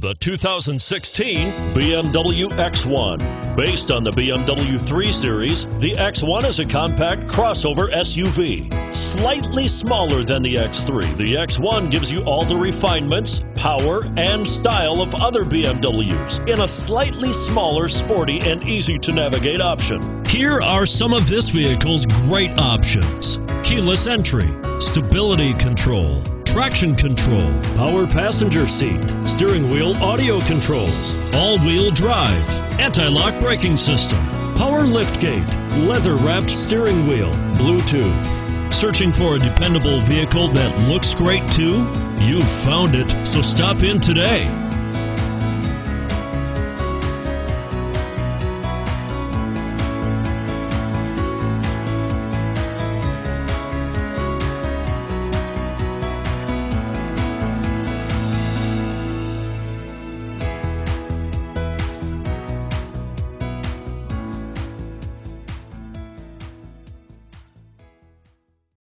The 2016 BMW X1. Based on the BMW 3 Series, the X1 is a compact crossover SUV. Slightly smaller than the X3, the X1 gives you all the refinements, power, and style of other BMWs in a slightly smaller, sporty, and easy to navigate option. Here are some of this vehicle's great options keyless entry, stability control traction control, power passenger seat, steering wheel audio controls, all-wheel drive, anti-lock braking system, power liftgate, leather-wrapped steering wheel, Bluetooth. Searching for a dependable vehicle that looks great too? You've found it, so stop in today.